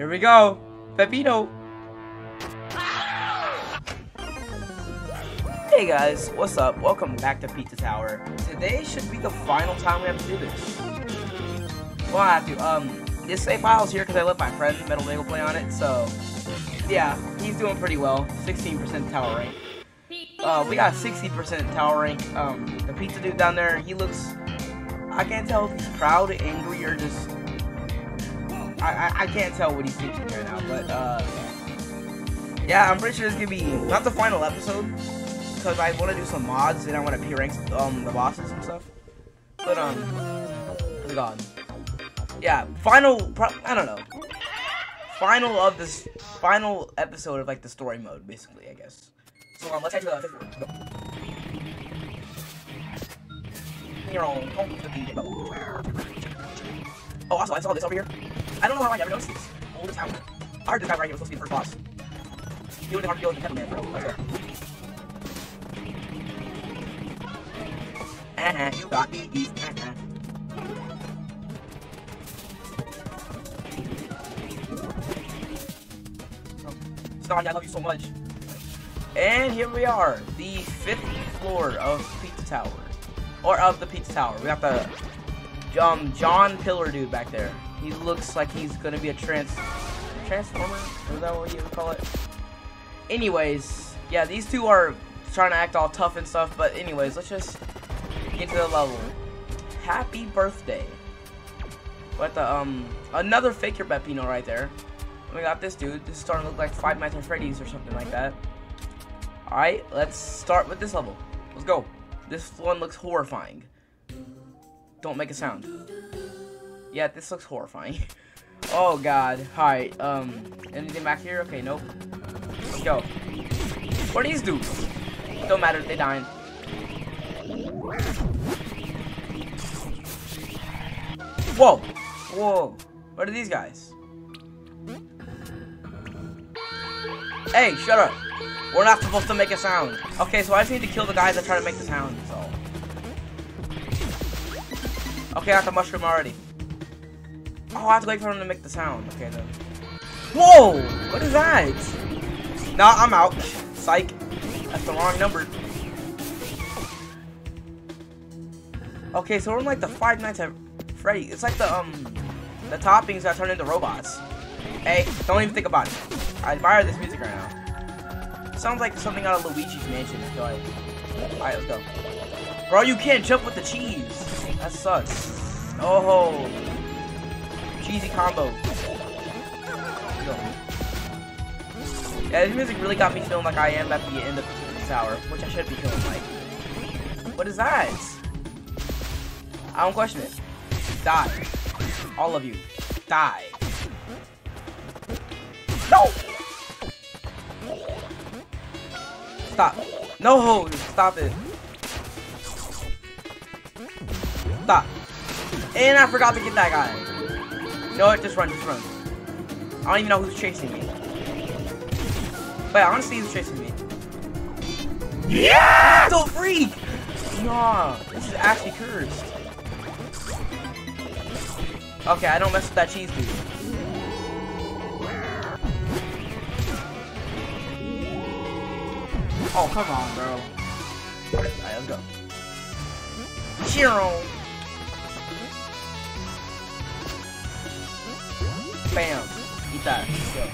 Here we go. Peppino. Hey guys, what's up? Welcome back to Pizza Tower. Today should be the final time we have to do this. Well, I have to. Um, this save file's here because I let my friend Metal Bagel play on it, so yeah, he's doing pretty well. 16% tower rank. Uh, we got 60% tower rank. Um, the pizza dude down there, he looks. I can't tell if he's proud, angry, or just. I, I, can't tell what he's thinking right now, but uh, yeah, I'm pretty sure is gonna be not the final episode because I want to do some mods and I want to P rank um the bosses and stuff. But um, oh god, yeah, final. I don't know. Final of this final episode of like the story mode, basically, I guess. So um, let's head to the fifth one. Oh, also, I saw this over here. I don't know how I never noticed this. Town. I heard this guy right here was supposed to be the first boss. He would have hard to kill Man, bro. Let's go. Uh-huh, you got me. Uh-huh. Snog, I love you so much. And here we are, the fifth floor of Pizza Tower. Or of the Pizza Tower. We got the um, John Pillar dude back there. He looks like he's gonna be a trans transformer. Is that what you would call it? Anyways, yeah, these two are trying to act all tough and stuff. But anyways, let's just get to the level. Happy birthday. What the um another figure Peppino right there. We got this dude. This is starting to look like Five Nights at Freddy's or something like that. Alright, let's start with this level. Let's go. This one looks horrifying. Don't make a sound. Yeah, this looks horrifying. oh god. Alright, um, anything back here? Okay, nope. Let's go. What are these dudes? Don't matter, they dying. Whoa! Whoa! What are these guys? Hey, shut up! We're not supposed to make a sound. Okay, so I just need to kill the guys that try to make the sound, so. Okay, I got the mushroom already. Oh, I have to wait for him to make the sound. Okay, then. Whoa! What is that? Nah, I'm out. Psych. That's the wrong number. Okay, so we're in like the Five Nights at Freddy. It's like the, um, the toppings that turn into robots. Hey, don't even think about it. I admire this music right now. Sounds like something out of Luigi's Mansion, like. Alright, let's go. Bro, you can't jump with the cheese. That sucks. Oh. Cheesy combo. Yeah, this music really got me feeling like I am at the end of the tower, which I should be feeling like. What is that? I don't question it. Die. All of you. Die. No! Stop. No! Stop it. Stop. And I forgot to get that guy. No, just run, just run. I don't even know who's chasing me. But honestly, who's chasing me? Yeah! Still freak! Nah, this is actually cursed. Okay, I don't mess with that cheese dude. Oh, come on, bro. Alright, let's go. Zero. Bam. Eat that. Go.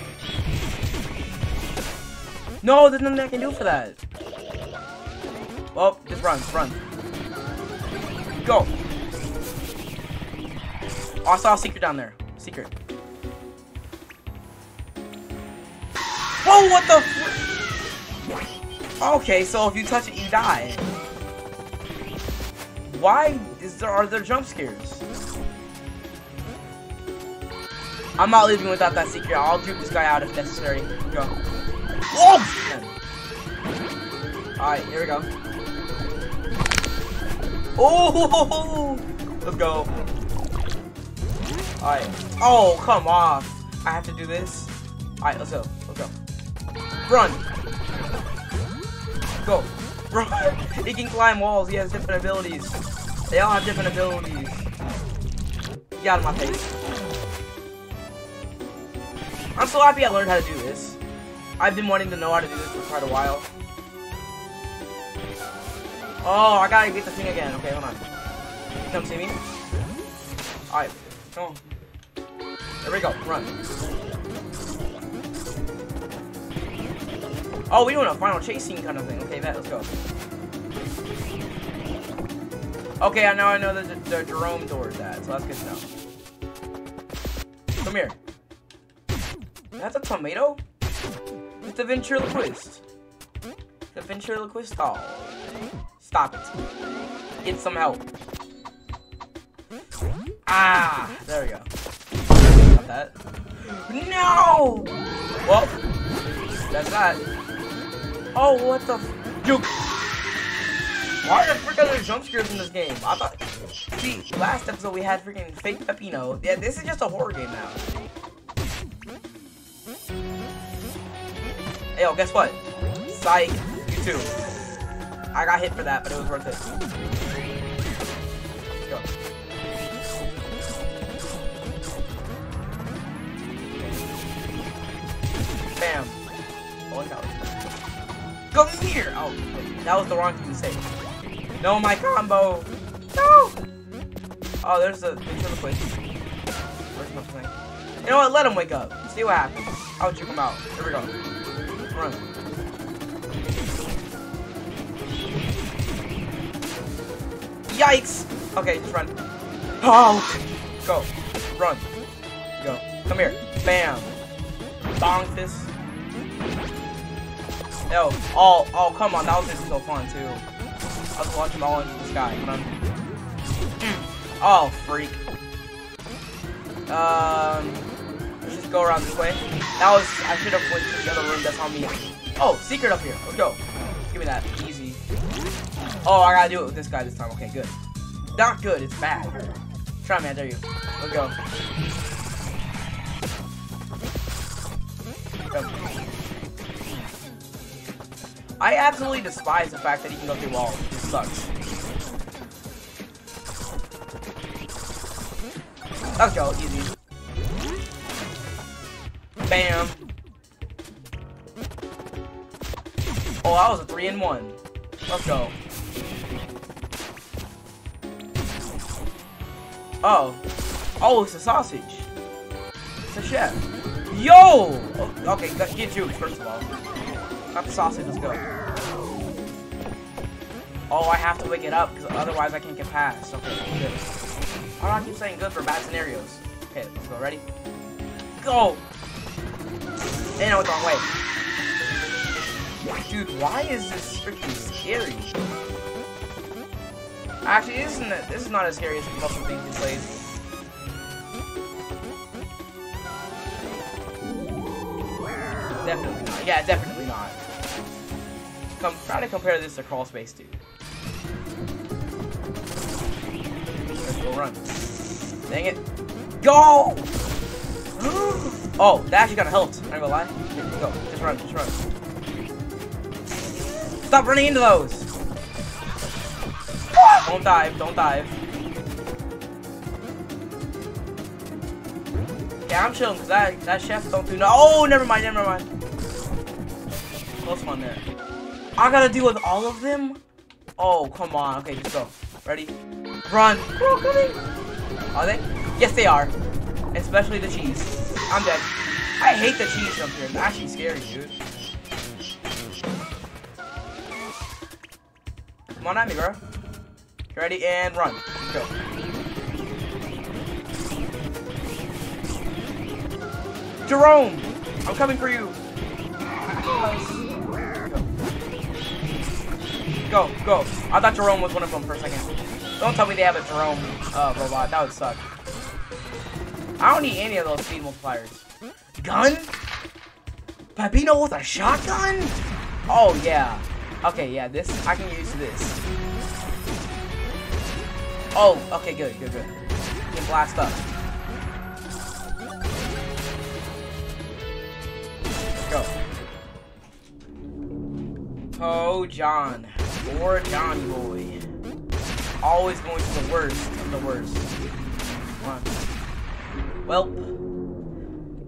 No, there's nothing I can do for that. Well, just run, run. Go. Oh, I saw a secret down there. Secret. Whoa, what the Okay, so if you touch it, you die. Why is there are there jump scares? I'm not leaving without that secret. I'll dupe this guy out if necessary. Go. Oh! Whoa! Alright, here we go. Oh! Let's go. Alright. Oh, come off. I have to do this. Alright, let's go. Let's go. Run! Go. Run! he can climb walls. He has different abilities. They all have different abilities. Get out of my face. I'm so happy I learned how to do this. I've been wanting to know how to do this for quite a while. Oh, I gotta get the thing again. Okay, hold on. Come see me. Alright, come on. There we go, run. Oh, we doing a final chase scene kind of thing. Okay, that, let's go. Okay, I know I know the, the Gerome door is at, so that's good to know. Come here. That's a tomato? It's a ventriloquist. The ventriloquist doll. Stop it. Get some help. Ah! There we go. Got that. No! Well, that's that. Oh, what the Duke! Why are there freaking jump scares in this game? I thought. See, last episode we had freaking fake Peppino. Yeah, this is just a horror game now. Yo, guess what? Psych, you too. I got hit for that, but it was worth it. Go. Bam. One tower. Come here! Oh, that was the wrong thing to say. No, my combo! No! Oh, there's the my thing? You know what? Let him wake up. See what happens. I'll check him out. Here we go. Yikes! Okay, just run. Oh! Go. Run. Go. Come here. Bam. Bonk this. Yo. Oh, oh, come on. That was just so fun, too. I was launching all into the sky. Come on. Oh, freak. Um, go around this way. That was, I should have went to the other room. That's on me. Oh, secret up here. Let's go. Give me that. Easy. Oh, I gotta do it with this guy this time. Okay, good. Not good. It's bad. Try. I dare you. Let's go. I absolutely despise the fact that he can go through walls. It sucks. Let's go, easy. Bam. Oh, that was a three in one. Let's go. Oh. Oh, it's a sausage. It's a chef. Yo! Oh, okay, get jukes, first of all. Got the sausage, let's go. Oh, I have to wake it up, because otherwise I can't get past. Okay, good. I keep saying good for bad scenarios? Okay, let's go. Ready? Go! And I went the wrong way. Dude, why is this freaking scary? Actually, isn't it? this is not as scary as the things he plays. Definitely not. Yeah, definitely not. Come try to compare this to Crawl Space 2. Let's go run. Dang it. Go! oh, that actually got helped. I'm gonna lie. Go. Just run, just run. Stop running into those! Don't dive, don't dive. Yeah, I'm chilling because that, that chef don't do no- Oh, never mind, never mind. Close one there. I gotta deal with all of them? Oh, come on. Okay, just go. Ready? Run. Are they? Yes, they are. Especially the cheese. I'm dead. I hate the cheese up here. It's actually scary, dude. Come on at me, bro. Ready and run. Go. Gerome! I'm coming for you! Go, go. I thought Gerome was one of them for a second. Don't tell me they have a Gerome uh, robot. That would suck. I don't need any of those speed multipliers. Gun? Peppino with a shotgun? Oh, yeah. Okay, yeah, this, I can use this. Oh, okay, good, good, good. Can blast up. Go. Oh, John. Poor Johnny boy. Always going to the worst of the worst. Come on. Well,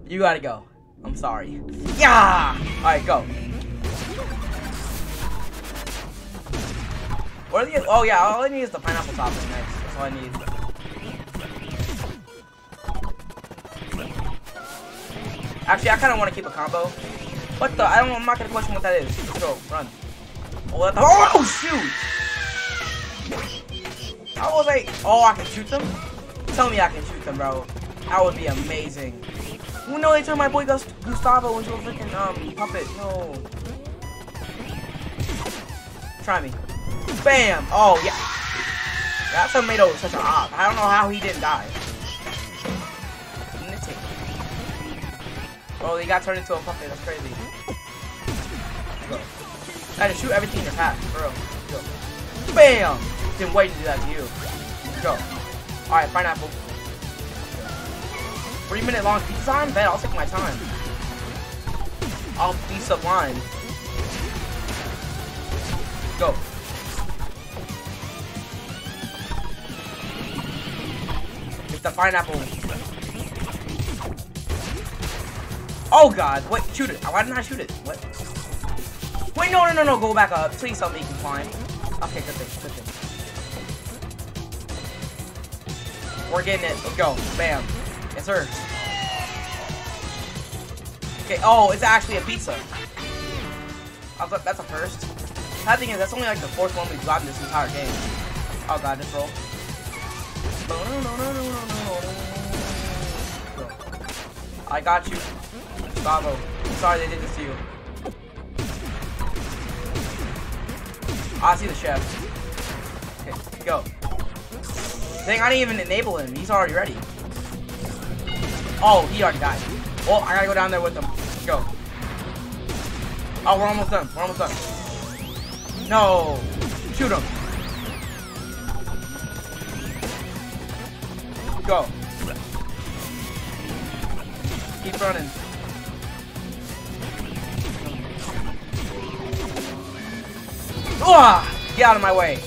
you gotta go. I'm sorry. Yeah! Alright, go. What are the, oh yeah, all I need is the pineapple topping next. That's all I need. Actually, I kind of want to keep a combo. What the? I don't. I'm not gonna question what that is. Let's go. Run. Oh, oh shoot! How was I? Oh, I can shoot them. Tell me I can shoot them, bro. That would be amazing. Oh no, they turned my boy Gustavo into a freaking um puppet. No. Try me. Bam! Oh, yeah. That tomato is such a op. I don't know how he didn't die. Oh, he got turned into a puppet. That's crazy. Go. I just shoot everything in your path, bro. Go. Bam! Didn't wait to do that to you. Go. Alright, pineapple. Three minute long pizza time? Bet, I'll take my time. I'll be sublime. Go. It's the pineapple. Oh god, wait, shoot it. Why didn't I shoot it? What? Wait, no, no, no, no, go back up. Please tell me you can climb. Okay, good thing, good thing. We're getting it. Let's go. Bam. Yes, sir. Okay, oh, it's actually a pizza. I that's a first. The thing is, that's only like the fourth one we've gotten this entire game. Oh god, just roll. I got you. Bravo. Sorry they did this to you. I see the chef. Okay, go. Dang, I didn't even enable him. He's already ready. Oh, he already died. Oh, I gotta go down there with him. Let's go. Oh, we're almost done. We're almost done. No. Shoot him. Go. Keep running. Ah! Get out of my way.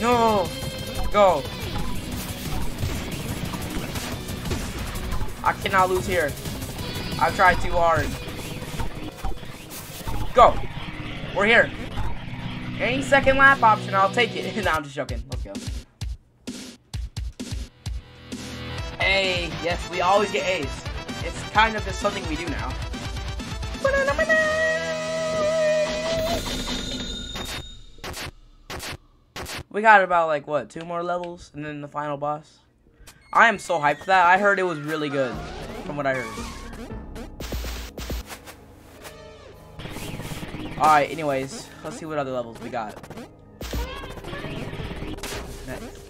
No. Go. I cannot lose here. I've tried too hard. Go. We're here. Any second lap option, I'll take it. no, I'm just joking. Let's go. A. Yes, we always get A's. It's kind of just something we do now. We got about like what, two more levels and then the final boss. I am so hyped for that. I heard it was really good from what I heard. Alright, anyways, let's see what other levels we got. Next.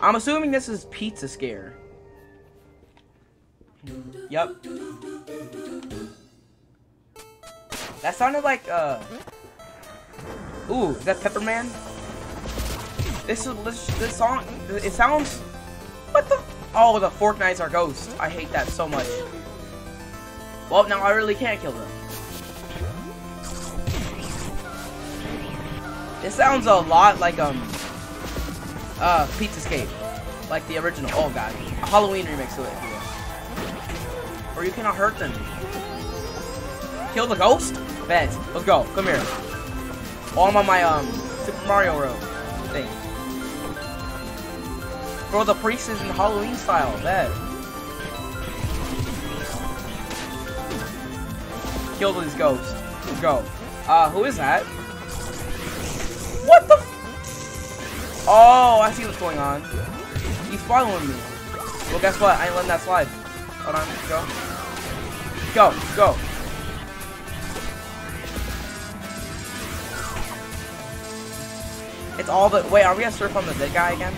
I'm assuming this is Pizza Scare. Yep. That sounded like, uh... Ooh, is that Pepperman? This is this, this song. It sounds. What the? Oh, the Fork Knights are ghosts. I hate that so much. Well, now I really can't kill them. It sounds a lot like um uh Pizza Escape. Like the original. Oh god. A Halloween remix to it. Or you cannot hurt them. Kill the ghost? Bet. Let's go. Come here. Oh, I'm on my um Super Mario Road Bro, the priest is in Halloween style. Bet. Kill these ghosts. Go. Uh, who is that? What the? oh, I see what's going on. He's following me. Well, guess what? I ain't letting that slide. Hold on. Go. Go. Go. It's all the- wait, are we gonna surf on the dead guy again?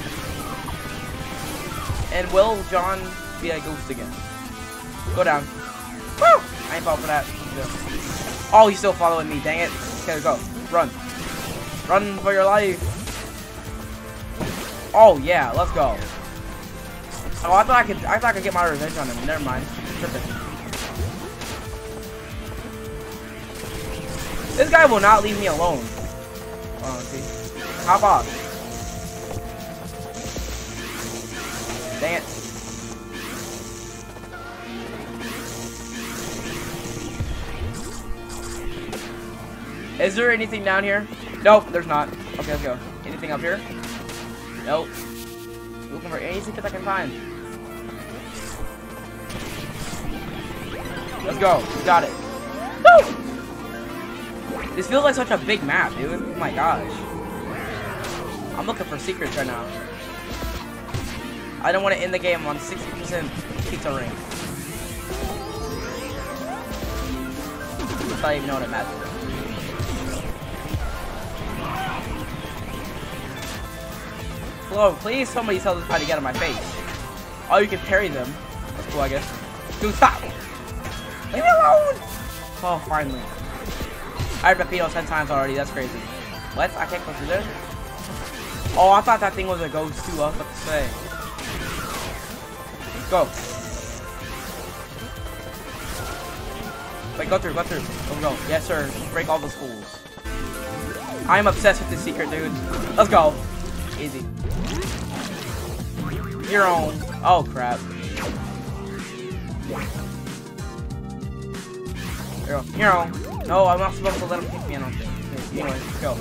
And will John be a ghost again? Go down. Woo! I ain't for that. Oh, he's still following me, dang it. Okay, go. Run. Run for your life. Oh, yeah, let's go. Oh, I thought I could, I thought I could get my revenge on him. Never mind. Tripping. This guy will not leave me alone. Oh, see. Hop off. Dang it. Is there anything down here? Nope, there's not. Okay, let's go. Anything up here? Nope. Looking for anything that I can find. Let's go. Got it. Woo! This feels like such a big map, dude. Oh my gosh. I'm looking for secrets right now. I don't want to end the game on 60% pizza ring. I don't even know what it meant. Hello, please somebody tell this guy to get out of my face. Oh, you can parry them. That's cool, I guess. Dude, stop! Leave me alone! Oh, finally. I heard Peppino 10 times already, that's crazy. What? I can't go through there? Oh, I thought that thing was a ghost too, I was about to say. Go. Wait, go through, go through. Go, go. Yes, sir. Break all the schools. I'm obsessed with this secret, dude. Let's go. Easy. Your own. Oh, crap. Here, Your own. No, I'm not supposed to let him kick me, I don't. Anyway, go.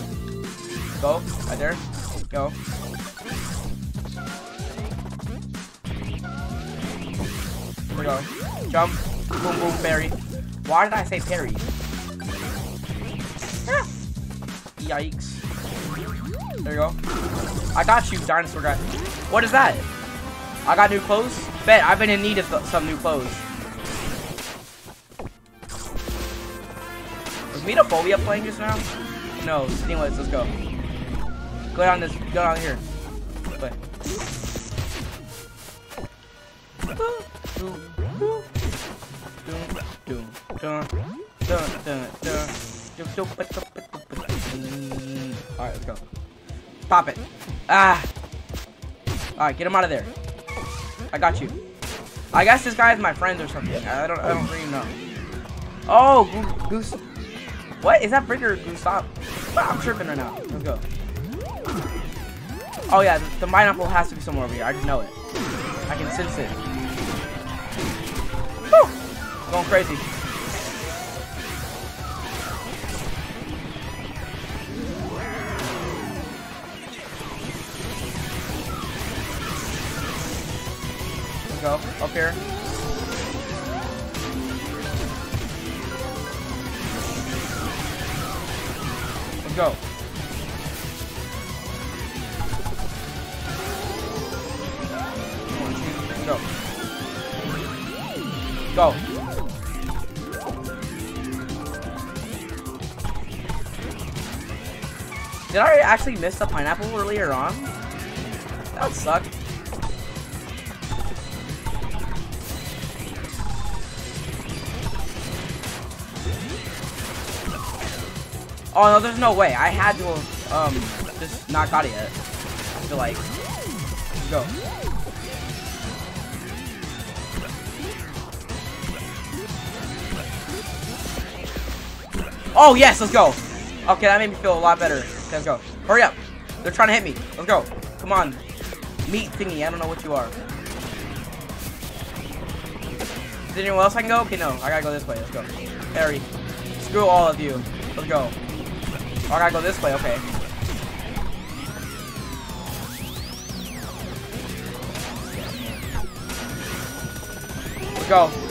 Go. Right there. Go. We go. Jump. Boom, boom, berry. Why did I say parry? Ah. Yikes. There you go. I got you, dinosaur guy. What is that? I got new clothes? Bet, I've been in need of some new clothes. Was Metaphobia playing just now? No, anyways, let's go. Go down this, go down here. Play. Alright, let's go. Pop it. Ah. Alright, get him out of there. I got you. I guess this guy is my friend or something. I don't I don't really know. Oh, Goose. What? Is that Bricker Goose? Stop. I'm tripping right now. Let's go. Oh yeah, the, the pineapple has to be somewhere over here. I just know it. I can sense it. Woo! Going crazy. go. Up here. Let's go. Go. Go. Did I actually miss the pineapple earlier on? That would suck. Oh no, there's no way. I had to have um just not got it yet. I feel like. Go. Oh yes, let's go. Okay, that made me feel a lot better. Okay, let's go. Hurry up. They're trying to hit me. Let's go. Come on. Meat thingy. I don't know what you are. Is there anyone else I can go? Okay, no. I gotta go this way. Let's go. Harry. Screw all of you. Let's go. Oh, I gotta go this way, okay. Let's go.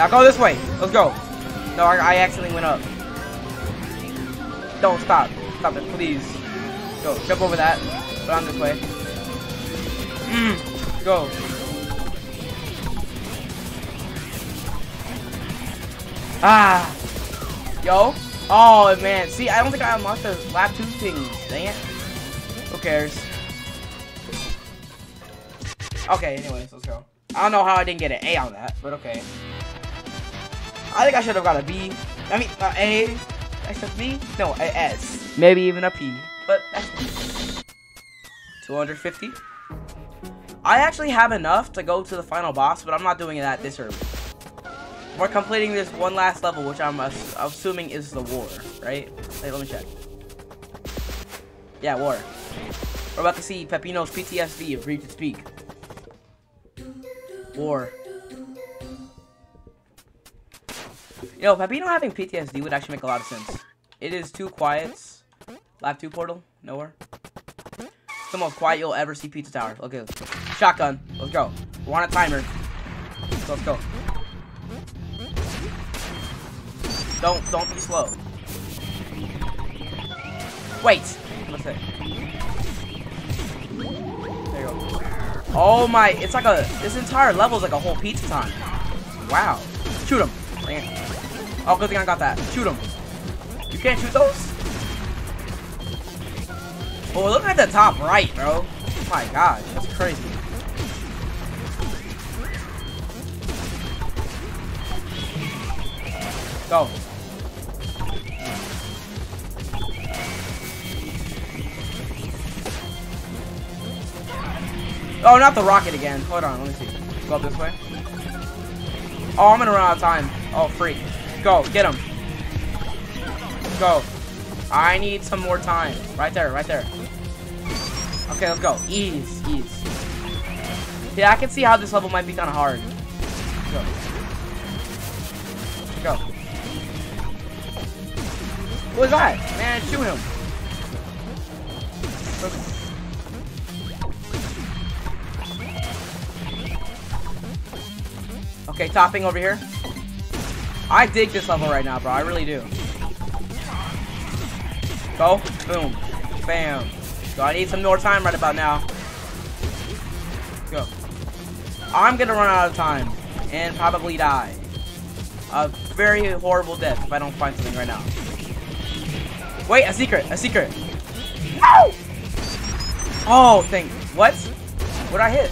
Now go this way. Let's go. No, I, I accidentally went up. Don't stop. Stop it, please. Go. Jump over that. But I'm this way. Mm. Go. Ah. Yo. Oh, man. See, I don't think I unlocked the lap 2 thing. Dang it. Who cares? Okay, anyways, let's go. I don't know how I didn't get an A on that, but okay. I think I should have got a B. I mean, uh, A. I said B? No, a S. Maybe even a P. But that's 250. I actually have enough to go to the final boss, but I'm not doing that this early. We're completing this one last level, which I'm assuming is the war, right? Wait, let me check. Yeah, war. We're about to see Peppino's PTSD Reed to speak. War. You know, Peppino having PTSD would actually make a lot of sense. It is too quiet. Lap 2 portal, nowhere. It's the most quiet you'll ever see Pizza Tower. Okay, shotgun. Let's go. We're on a timer. So let's go. Don't don't be slow. Wait. What's it? There you go. Oh my! It's like a. This entire level is like a whole pizza time. Wow. Shoot him. Oh, good thing I got that. Shoot him. You can't shoot those? Oh, look at the top right, bro. Oh my gosh, that's crazy. Go. Oh, not the rocket again. Hold on, let me see. Go up this way. Oh, I'm gonna run out of time. Oh, freak. Go, get him. Go. I need some more time. Right there, right there. Okay, let's go. Ease, ease. Yeah, I can see how this level might be kind of hard. Go. Go. What was that? Man, shoot him. Okay, topping over here. I dig this level right now, bro. I really do. Go. Boom. Bam. So I need some more time right about now. Go. I'm gonna run out of time and probably die. A very horrible death if I don't find something right now. Wait, a secret, a secret. No! Oh, thank. What? What'd I hit?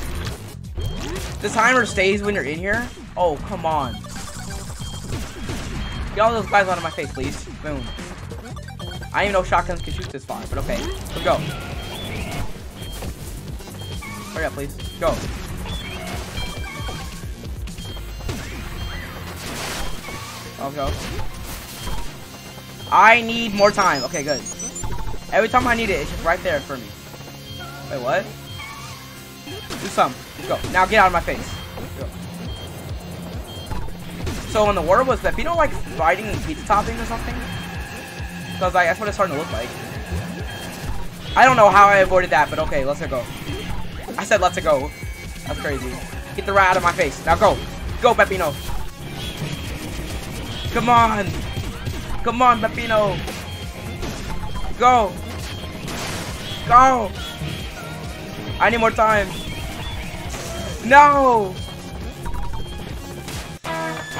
The timer stays when you're in here? Oh, come on. Get all those guys out of my face, please. Boom. I even know shotguns can shoot this far, but okay. Let's go. Hurry up, please. Go. I'll go. I need more time. Okay, good. Every time I need it, it's just right there for me. Wait, what? Do some. Let's go. Now get out of my face. So in the war was that Pino like fighting pizza topping or something? Because like, that's what it's starting to look like. I don't know how I avoided that, but okay, let's go. I said let's go. That's crazy. Get the rat out of my face. Now go. Go, Peppino. Come on. Come on, Peppino. Go. Go. I need more time. No.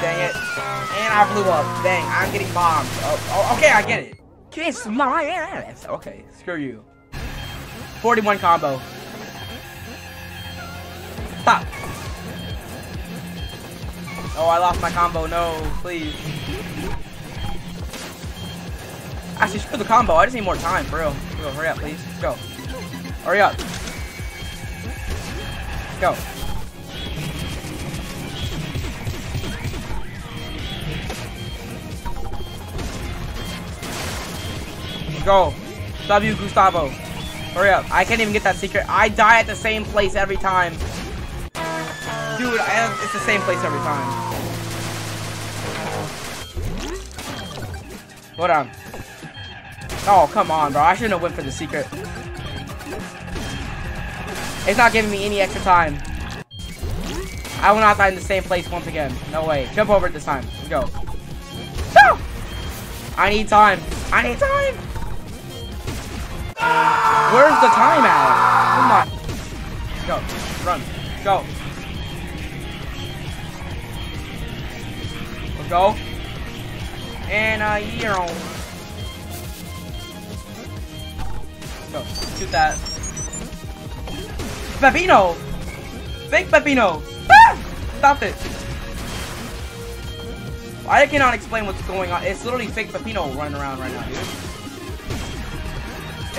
Dang it. And I blew up. Dang, I'm getting bombed. Oh, oh, okay, I get it. Kiss my ass. Okay, screw you. 41 combo. Stop. Oh, I lost my combo. No, please. Actually, screw the combo. I just need more time, for real. For real. Hurry up, please. Let's go. Hurry up. Let's go. Go. W Gustavo. Hurry up. I can't even get that secret. I die at the same place every time. Dude, it's the same place every time. Hold on. Oh, come on, bro. I shouldn't have went for the secret. It's not giving me any extra time. I will not die in the same place once again. No way. Jump over it this time. Let's go. I need time. I need time. Where's the time at? Come on. Go. Run. Go. Go. And uh, you're on. Go. Shoot that. Peppino! Fake Peppino! Ah! Stop it! I cannot explain what's going on. It's literally fake Peppino running around right now, dude.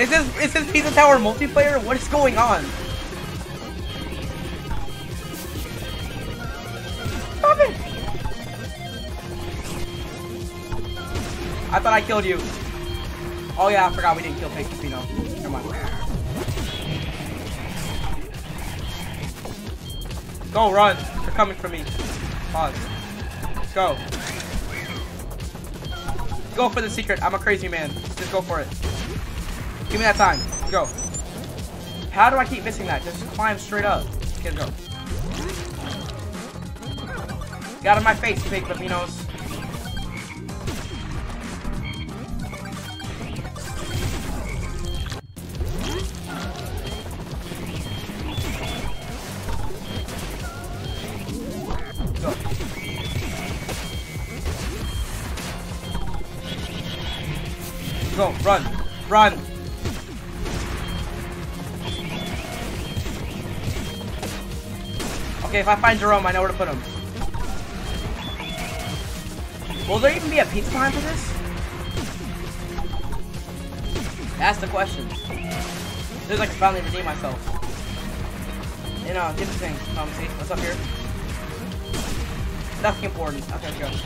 Is this is this Pizza Tower multiplayer? What is going on? Stop it! I thought I killed you. Oh yeah, I forgot we didn't kill Fake Casino. Come on. Go, run. They're coming for me. Pause. Let's go. go for the secret. I'm a crazy man. Just go for it. Give me that time. Go. How do I keep missing that? Just climb straight up. Okay, go. Get out of my face, big Peppinos. Go, run, run. Okay, if I find Gerome, I know where to put him. Will there even be a pizza time for this? That's the question. There's like finally redeem myself. You know, get the thing. Come see, what's up here? Nothing important. Okay, let's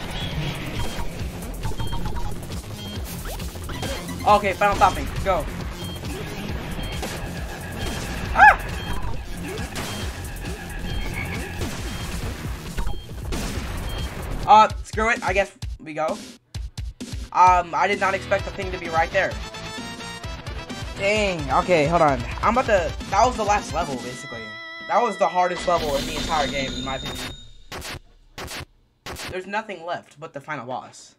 go. Okay, final topping. Go. Screw it. I guess we go. Um, I did not expect the thing to be right there. Dang. Okay, hold on. I'm about to... That was the last level, basically. That was the hardest level in the entire game, in my opinion. There's nothing left but the final boss.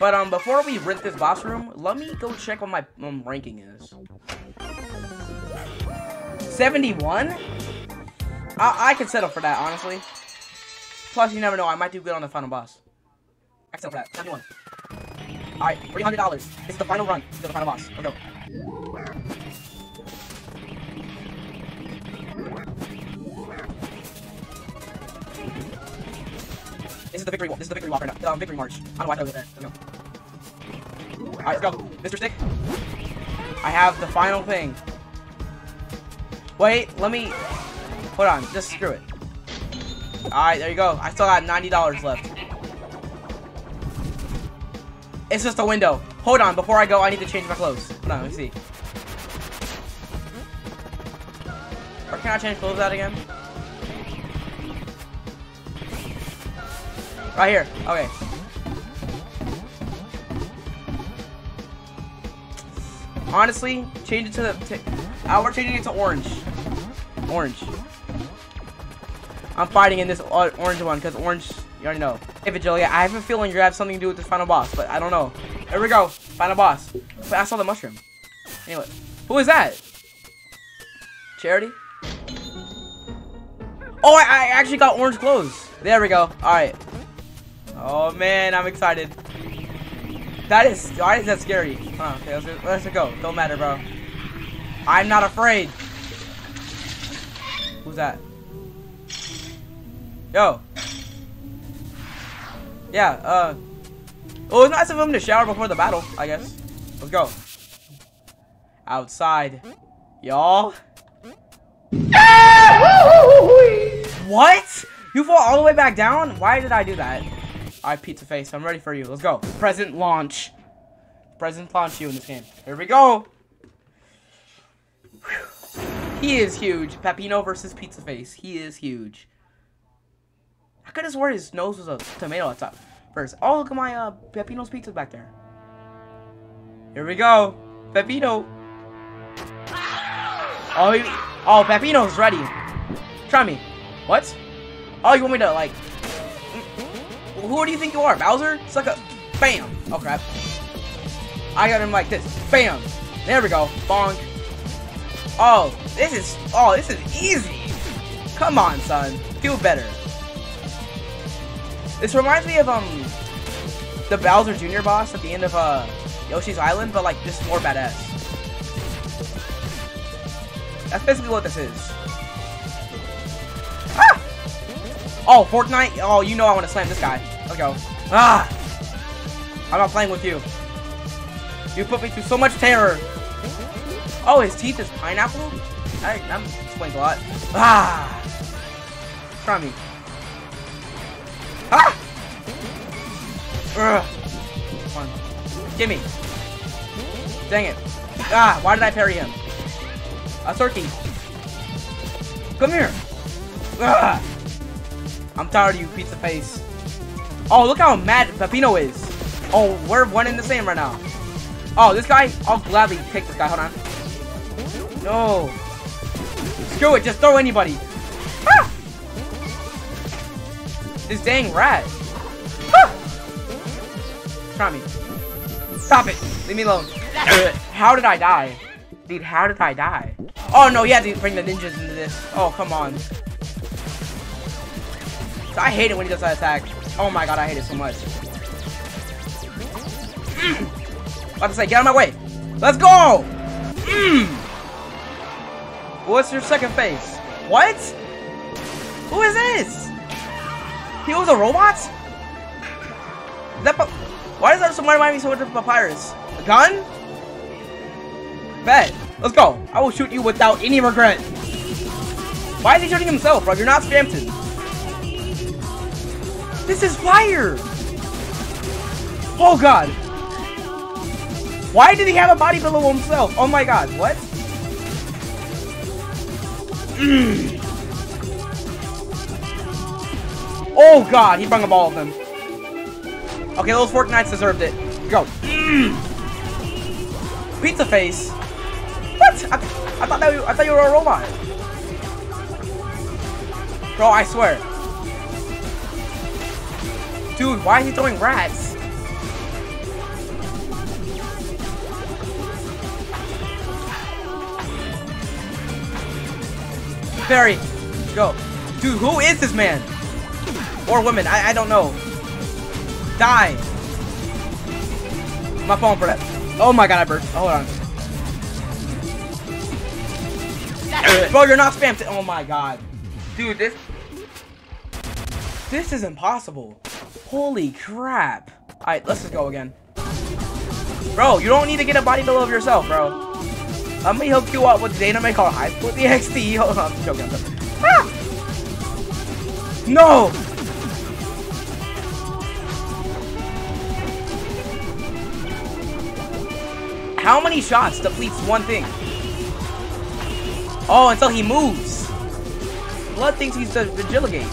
But, um, before we rent this boss room, let me go check what my um, ranking is. 71? I, I could settle for that, honestly. Plus, you never know. I might do good on the final boss. Excellent for that. 71. Alright, $300. This is the final run to the final boss. Let's go. This is the victory. This is the victory walk right now. Um, victory march. I don't know why I thought it there. Let's go. Alright, let's go. Mr. Stick. I have the final thing. Wait, let me. Hold on. Just screw it. Alright, there you go. I still got $90 left. It's just a window. Hold on, before I go, I need to change my clothes. Hold on, let me see. Or can I change clothes out again? Right here. Okay. Honestly, change it to the. Uh, we're changing it to orange. Orange. I'm fighting in this orange one because orange, you already know. Hey, Vigilia, I have a feeling you have something to do with this final boss, but I don't know. Here we go. Final boss. I saw the mushroom. Anyway, who is that? Charity? Oh, I, I actually got orange clothes. There we go. All right. Oh, man, I'm excited. That is, why is that scary? Huh, okay, let's, let's go. Don't matter, bro. I'm not afraid. Who's that? Yo. Yeah, uh. Well, it's nice of him to shower before the battle, I guess. Let's go. Outside. Y'all. what? You fall all the way back down? Why did I do that? Alright, pizza face. I'm ready for you. Let's go. Present launch. Present launch you in this game. Here we go. He is huge. Peppino versus Pizza Face. He is huge. I could have sworn his nose was a tomato at top first. Oh, look at my uh, Peppino's pizza back there. Here we go. Peppino. Oh, he, oh, Peppino's ready. Try me. What? Oh, you want me to, like... Who do you think you are, Bowser? Like a... Bam! Oh, crap. I got him like this. Bam! There we go. Bonk. Oh, this is... Oh, this is easy. Come on, son. Feel better. This reminds me of um the Bowser Jr. boss at the end of uh Yoshi's Island, but like just more badass. That's basically what this is. Ah! Oh, Fortnite? Oh, you know I want to slam this guy. Let's go. Ah! I'm not playing with you. You put me through so much terror. Oh, his teeth is pineapple? I, that explains a lot. Ah! Try me. Ah! Ugh. Come on. Gimme. Dang it. Ah, why did I parry him? A turkey. Come here. Ah! I'm tired of you, pizza face. Oh, look how mad Peppino is. Oh, we're one in the same right now. Oh, this guy? I'll gladly take this guy. Hold on. No. Screw it. Just throw anybody. This dang rat. Try me. Stop it. Leave me alone. how did I die? Dude, how did I die? Oh, no, you have to bring the ninjas into this. Oh, come on. I hate it when he does that attack. Oh my god, I hate it so much. Mm. About to say, get out of my way. Let's go! Mm. What's your second face? What? Who is this? He was a robot? That Why does that remind me so much of Papyrus? A gun? Bet. Let's go. I will shoot you without any regret. Why is he shooting himself, bro? You're not Spamton. This is fire! Oh god! Why did he have a body below himself? Oh my god, what? Mm. Oh god, he brought up all of them. Okay, those Fork Knights deserved it. Go. Mm. Pizza face. What? I, I thought that I thought you were a robot. Bro, I swear. Dude, why is he throwing rats? Barry, go. Dude, who is this man? Or women. I, I don't know. Die. My phone for that. Oh my god, I burst. Hold on. Bro, you're not spammed. Oh my god. Dude, this... This is impossible. Holy crap. Alright, let's just go again. Bro, you don't need to get a body below of yourself, bro. Let me hook you up with Dana Dynamite called High School DxD. Hold on, I'm joking. I'm joking. Ah! No! How many shots depletes one thing? Oh, until he moves. Blood thinks he's the Vigilagate.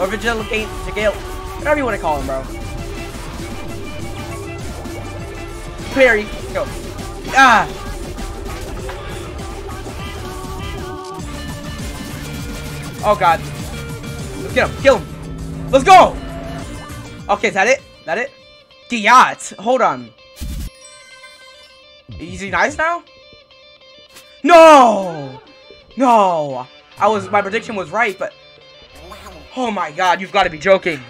Or Vigilagate, Vigale, Whatever you want to call him, bro. Parry. Go. Ah! Oh, God. Let's get him. Kill him. Let's go! Okay, is that it? That it? Giat. Hold on. Is he nice now? No! No! I was, my prediction was right, but... Oh my god, you've got to be joking.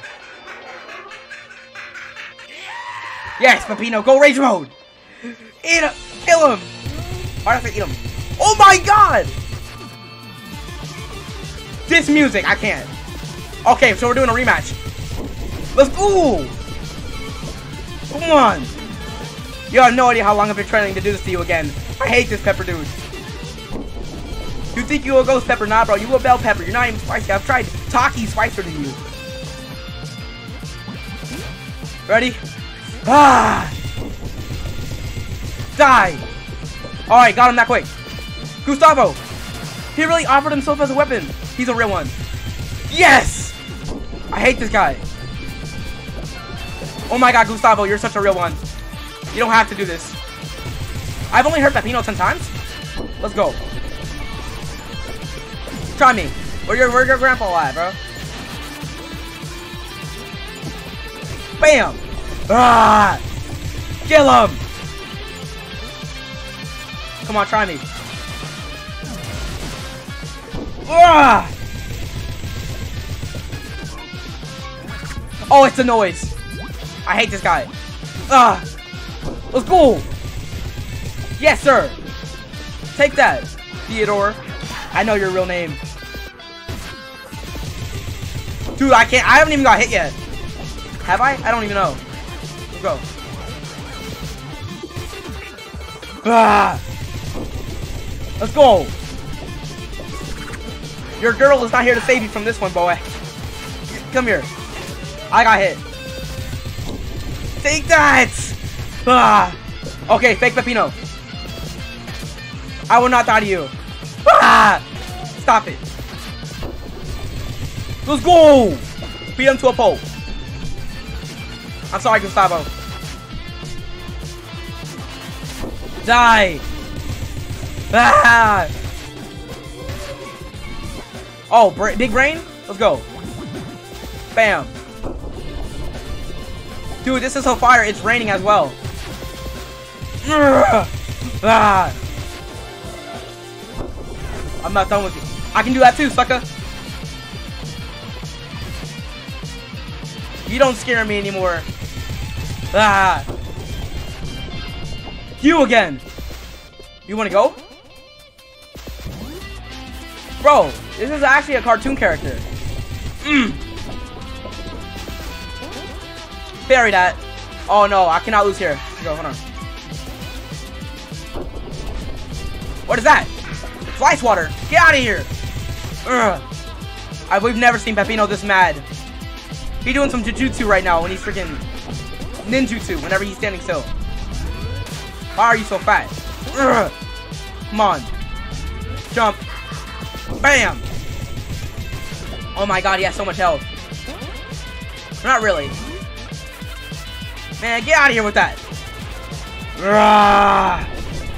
Yes, Peppino, go rage mode! Eat him! Kill him! Why did eat him? Oh my god! This music, I can't. Okay, so we're doing a rematch. Let's go! Come on! You have no idea how long I've been training to do this to you again. I hate this pepper dude. You think you a ghost pepper? Nah, bro. You a bell pepper. You're not even spicy. I've tried Taki spicier than you. Ready? Ah! Die! Alright, got him that quick. Gustavo! He really offered himself as a weapon. He's a real one. Yes! I hate this guy. Oh my god, Gustavo, you're such a real one. You don't have to do this. I've only hurt Peppino 10 times. Let's go. Try me. Where your, where your grandpa at, bro? Bam! Ah! Kill him! Come on, try me. Ah! Oh, it's a noise. I hate this guy. Ah! Let's go! Yes, sir! Take that, Theodore. I know your real name. Dude, I can't- I haven't even got hit yet. Have I? I don't even know. Go. Ah! Let's go! Your girl is not here to save you from this one, boy. Come here. I got hit. Take that! Ah! Okay, fake Peppino. I will not die to you. Ah! Stop it. Let's go! Beat him to a pole. I'm sorry, Gustavo. Die! Ah! Oh, bra big brain? Let's go. Bam. Dude, this is so fire. It's raining as well. Ah! I'm not done with you. I can do that too, sucker. You don't scare me anymore. Ah. You again. You want to go? Bro, this is actually a cartoon character. Mm. Bury that. Oh no, I cannot lose here. Go, hold on. What is that? Fly water. Get out of here. Ugh. I, we've never seen Peppino this mad. He's doing some jujutsu right now when he's freaking ninjutsu whenever he's standing still. Why are you so fat? Ugh. Come on. Jump. Bam. Oh my god, he has so much health. Not really. Man, get out of here with that.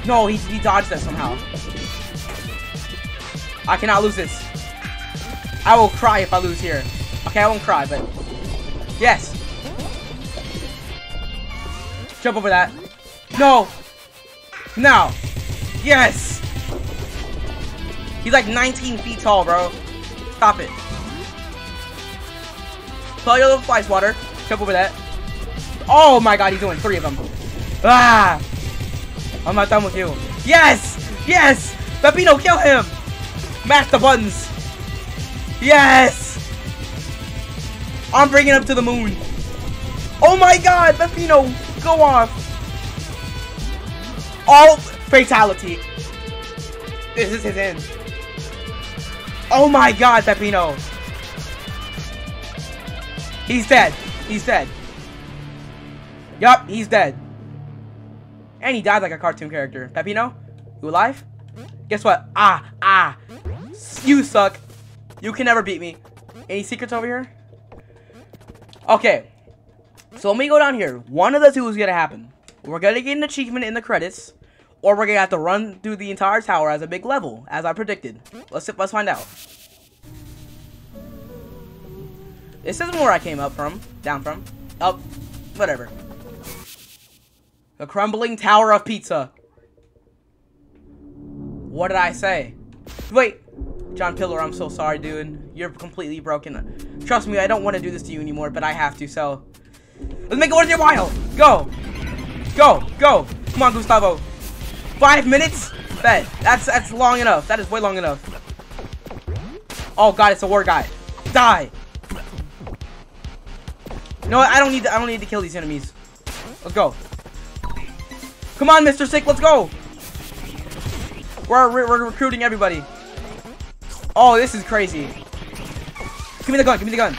No, he, he dodged that somehow. I cannot lose this. I will cry if I lose here. Okay, I won't cry, but Yes. Jump over that. No. Now. Yes. He's like 19 feet tall, bro. Stop it. Play your little fly swatter. Jump over that. Oh my god, he's doing three of them. Ah! I'm not done with you. Yes! Yes! Peppino, kill him! Mash the buttons. Yes! I'm bringing him to the moon. Oh my god, Peppino, go off. All fatality. This is his end. Oh my god, Peppino. He's dead. He's dead. Yup, he's dead. And he died like a cartoon character. Peppino, you alive? Guess what? Ah, ah. You suck. You can never beat me. Any secrets over here? Okay. So let me go down here. One of the two is going to happen. We're going to get an achievement in the credits. Or we're going to have to run through the entire tower as a big level. As I predicted. Let's, let's find out. This isn't where I came up from. Down from. Up. Whatever. The crumbling tower of pizza. What did I say? Wait. John Pillar, I'm so sorry, dude. You're completely broken. Trust me, I don't want to do this to you anymore, but I have to, so... Let's make it worth your while! Go! Go! Go! Come on, Gustavo. Five minutes? Bet. That's that's long enough. That is way long enough. Oh god, it's a war guy. Die! What? I don't need to, I don't need to kill these enemies. Let's go. Come on, Mr. Stick, let's go! We're, we're recruiting everybody. Oh, this is crazy. Give me the gun. Give me the gun.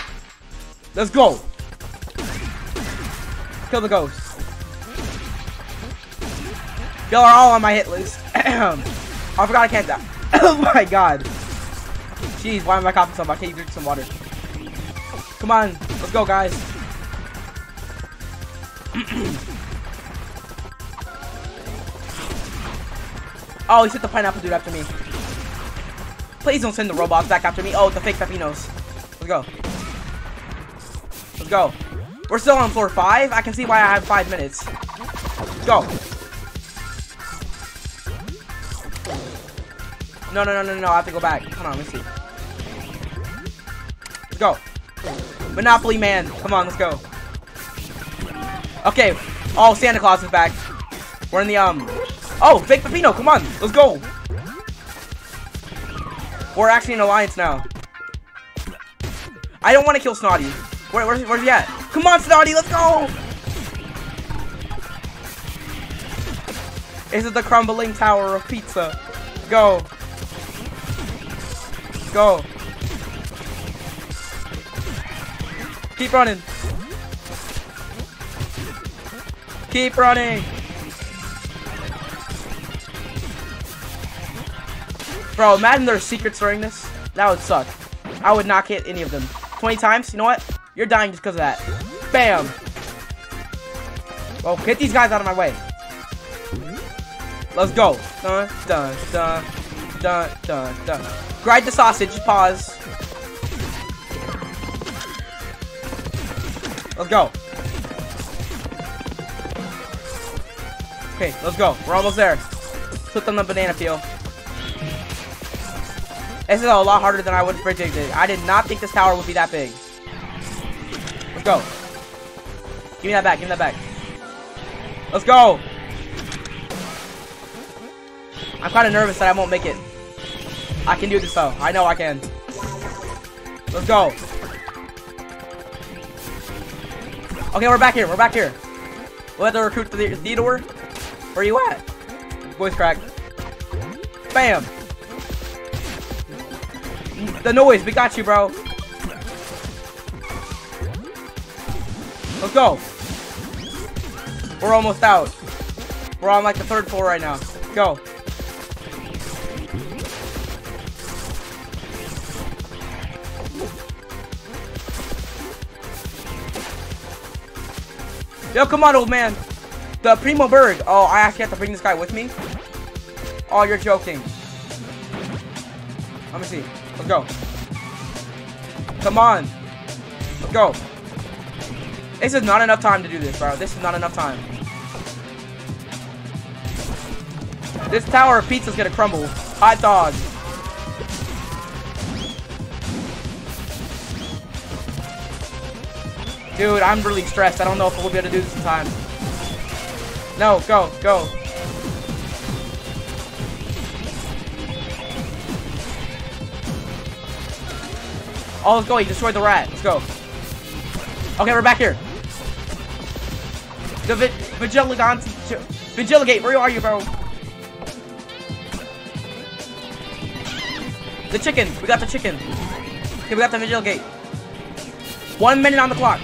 Let's go. Kill the ghost. Y'all are all on my hit list. Oh, I forgot I can't die. oh my god. Jeez, why am I coughing so much? I can't drink some water. Come on. Let's go, guys. oh, he sent the pineapple dude after me. Please don't send the robots back after me. Oh, the fake Peppinos. Let's go. Let's go. We're still on floor five. I can see why I have five minutes. Let's go. No, no, no, no, no. I have to go back. Come on, let's see. Let's go. Monopoly Man. Come on, let's go. Okay. Oh, Santa Claus is back. We're in the, um... Oh, fake Peppino. Come on. Let's go. We're actually in alliance now. I don't want to kill Snotty. Where, where's, where's he at? Come on, Snotty, let's go! Is the crumbling tower of pizza. Go. Go. Keep running. Keep running. Bro, imagine there's secrets during this. That would suck. I would not hit any of them. 20 times? You know what? You're dying just because of that. Bam. Well, get these guys out of my way. Let's go. Dun, dun, dun, dun, dun, dun. Grind the sausage. Pause. Let's go. Okay, let's go. We're almost there. Put on the banana peel. This is a lot harder than I would have predicted. I did not think this tower would be that big. Let's go. Give me that back. Give me that back. Let's go. I'm kind of nervous that I won't make it. I can do this though. I know I can. Let's go. Okay, we're back here. We're back here. We'll have to recruit the Theodore. Where are you at? Voice crack. Bam. The noise. We got you, bro. Let's go. We're almost out. We're on like the third floor right now. Go. Yo, come on, old man. The Primo Berg. Oh, I actually have to bring this guy with me? Oh, you're joking. Let me see. Let's go. Come on. Let's go. This is not enough time to do this, bro. This is not enough time. This tower of pizza's is gonna crumble. Hot dog. Dude, I'm really stressed. I don't know if we'll be able to do this in time. No, go, go. Oh, let's go. He destroyed the rat. Let's go. Okay, we're back here. The vi Vigiligant... Vigiligate, where are you, bro? The chicken. We got the chicken. Okay, we got the Vigiligate. One minute on the clock.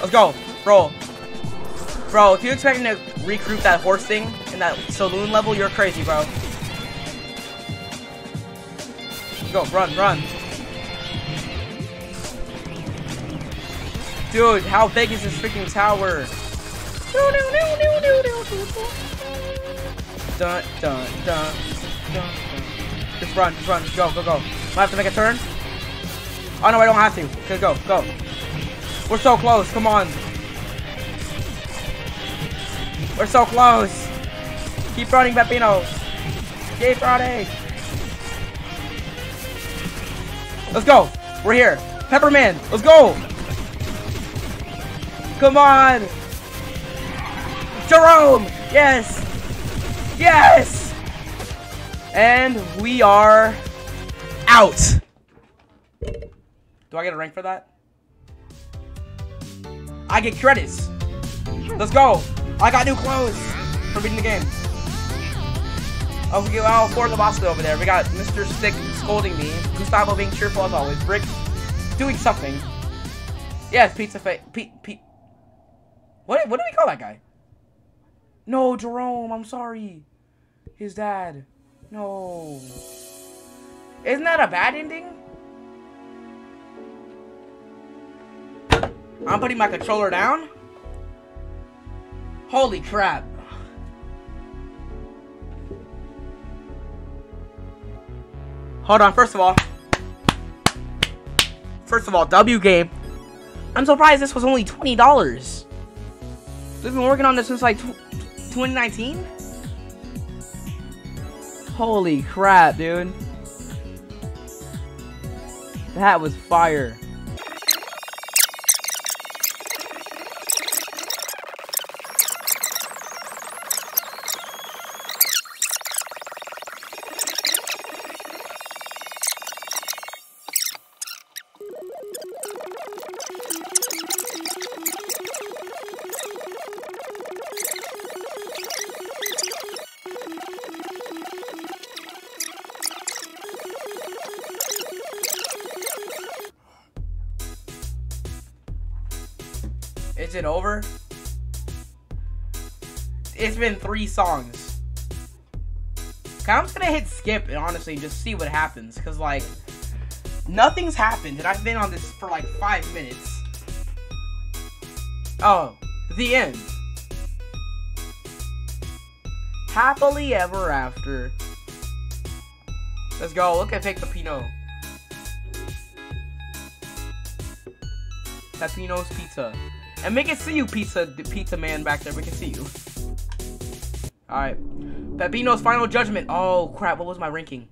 Let's go. Bro. Bro, if you're expecting to recruit that horse thing in that saloon level, you're crazy, bro. Go, run, run. Dude, how big is this freaking tower? Dun, dun, dun, dun, dun. Just run, just run, go, go, go. I have to make a turn? Oh no, I don't have to. Okay, go, go. We're so close. Come on. We're so close. Keep running, Peppino. Keep running. Let's go. We're here. Pepperman, let's go. Come on. Gerome. Yes. Yes. And we are out. Do I get a rank for that? I get credits. Let's go. I got new clothes for beating the game. Oh, we oh, Fort Labasta over there. We got Mr. Stick scolding me. Gustavo being cheerful as always. Brick doing something. Yes, pizza face. What, what do we call that guy? No, Gerome. I'm sorry. His dad. No. Isn't that a bad ending? I'm putting my controller down. Holy crap. Hold on, first of all. First of all, W game. I'm surprised this was only $20. We've been working on this since like 2019? Holy crap, dude. That was fire. Is it over? It's been three songs. I'm just gonna hit skip and honestly just see what happens. Cause like, nothing's happened and I've been on this for like five minutes. Oh, the end. Happily ever after. Let's go. Look at Pick Peppino. Peppino's Pizza. And we can see you, pizza, the pizza man back there. We can see you. Alright. Peppino's final judgment. Oh, crap. What was my ranking?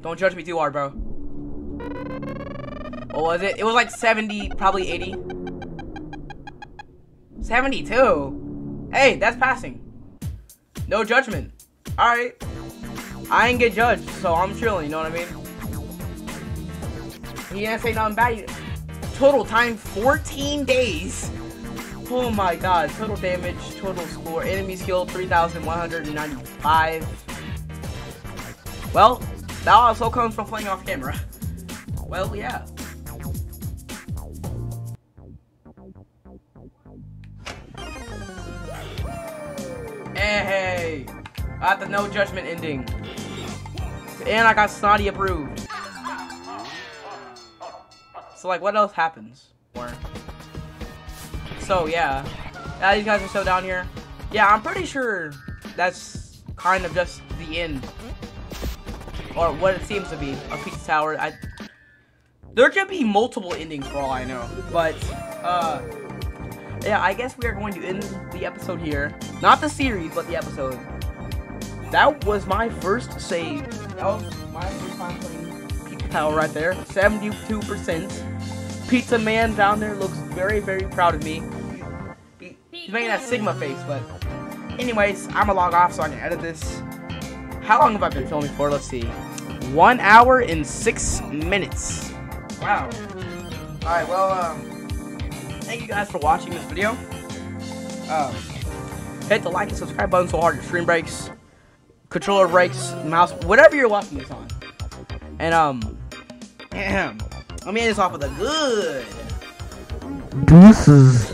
Don't judge me too hard, bro. What was it? It was like 70, probably 80. 72? Hey, that's passing. No judgment. Alright. I ain't get judged, so I'm chilling, you know what I mean? He didn't say nothing bad. Total time, 14 days. Oh my god. Total damage, total score, enemy skill, 3,195. Well, that also comes from playing off camera. Well, yeah. Hey, I got the no judgment ending. And I got snotty approved. So like, what else happens? Or so yeah, yeah, these guys are still down here. Yeah, I'm pretty sure that's kind of just the end, or what it seems to be of Pizza Tower. I there could be multiple endings for all I know, but uh, yeah, I guess we are going to end the episode here. Not the series, but the episode. That was my first save. That was my first time playing Pizza Tower right there. 72%. Pizza Man down there looks very, very proud of me. He's making that Sigma face, but anyways, I'm gonna log off so I can edit this. How long have I been filming for? Let's see. One hour and six minutes. Wow. Alright, well, um, thank you guys for watching this video. Um, hit the like and subscribe button so hard your stream breaks, controller breaks, mouse, whatever you're watching this on. And, um, let me end this off with a good. Deuces.